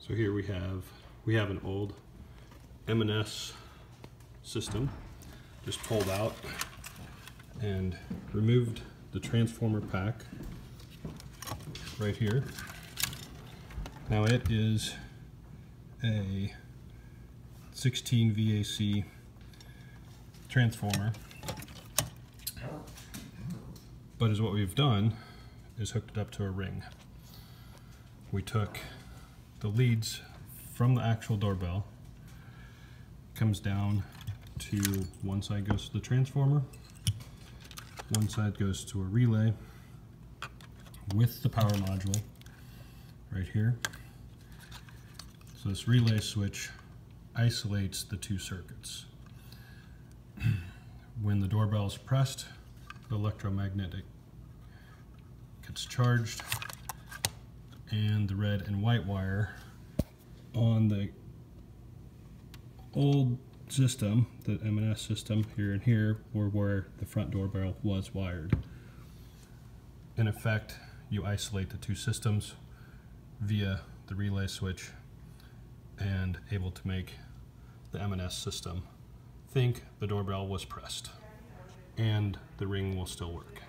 So here we have we have an old M&S system just pulled out and removed the transformer pack right here. Now it is a 16 VAC transformer but is what we've done is hooked it up to a ring. We took the leads from the actual doorbell, comes down to one side goes to the transformer, one side goes to a relay with the power module right here. So this relay switch isolates the two circuits. when the doorbell is pressed, the electromagnetic gets charged and the red and white wire on the old system, the M&S system here and here were where the front doorbell was wired. In effect, you isolate the two systems via the relay switch and able to make the M&S system think the doorbell was pressed and the ring will still work.